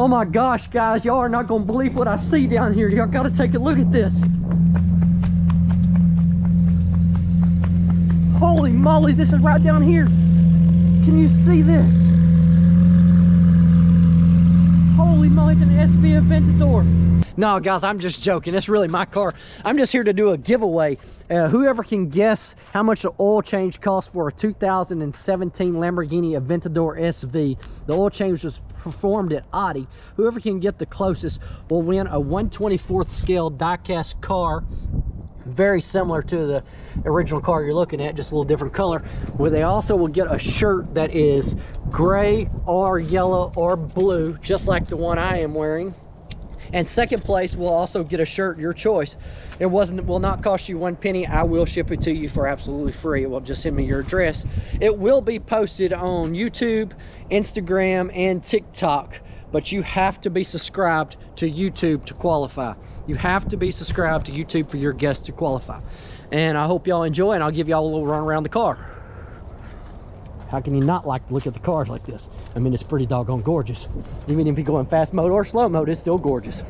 Oh my gosh, guys, y'all are not gonna believe what I see down here. Y'all gotta take a look at this. Holy moly, this is right down here. Can you see this? An SV Aventador. No, guys, I'm just joking. It's really my car. I'm just here to do a giveaway. Uh, whoever can guess how much the oil change cost for a 2017 Lamborghini Aventador SV. The oil change was performed at Audi. Whoever can get the closest will win a 124th scale diecast car very similar to the original car you're looking at just a little different color where they also will get a shirt that is gray or yellow or blue just like the one I am wearing. And second place will also get a shirt your choice. It wasn't will not cost you one penny. I will ship it to you for absolutely free. It will just send me your address. It will be posted on youtube instagram and tiktok but you have to be subscribed to youtube to qualify. You have to be subscribed to youtube for your guests to qualify. And i hope y'all enjoy and i'll give y'all a little run around the car how can you not like to look at the cars like this? I mean, it's pretty doggone gorgeous. Even if you go in fast mode or slow mode, it's still gorgeous.